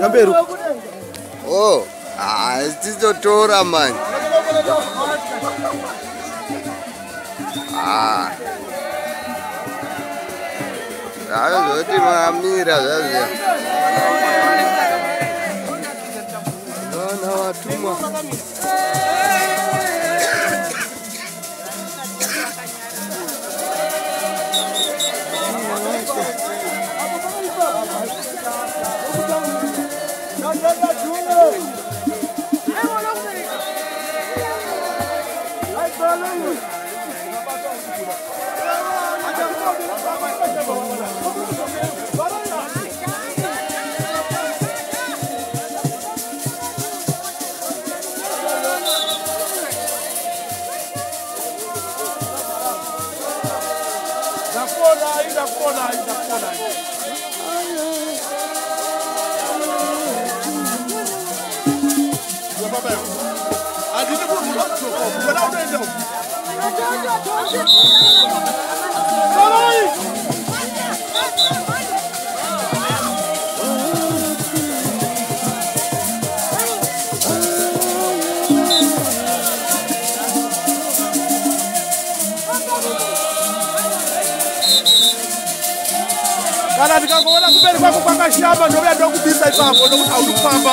nyamberu o oh, ah, tizotora mani ah. zoti mamira zvazviya ana watumwa Corner, in the I didn't want to you. but I don't know. kana ndikangoona kumberi kwako kwakashamba ndobeya ndokubisa ipapo nokuti haudi kufamba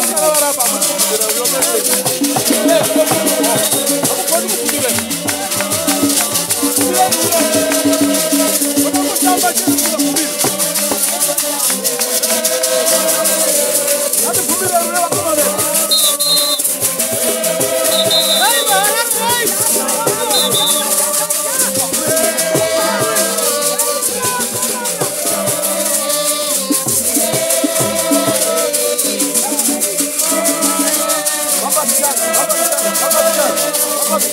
Dios te la Pero Dios te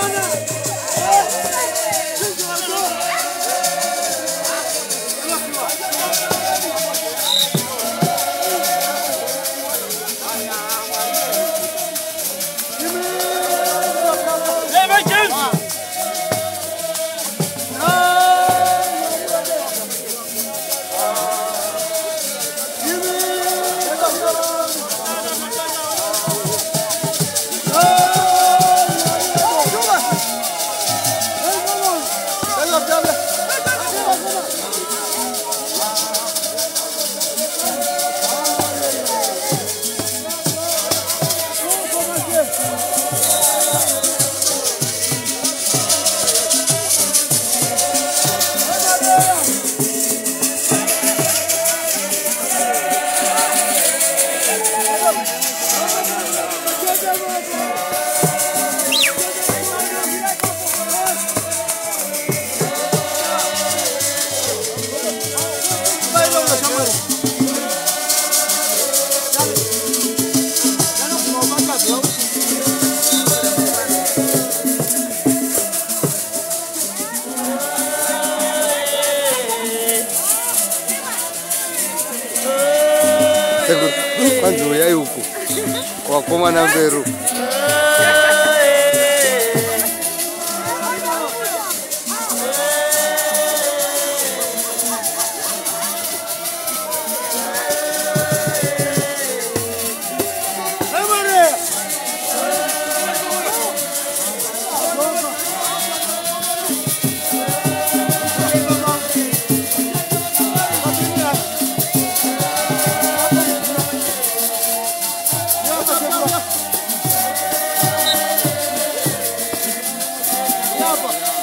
Bora! kwanzi uyai uku kwakomana mberu Tampa.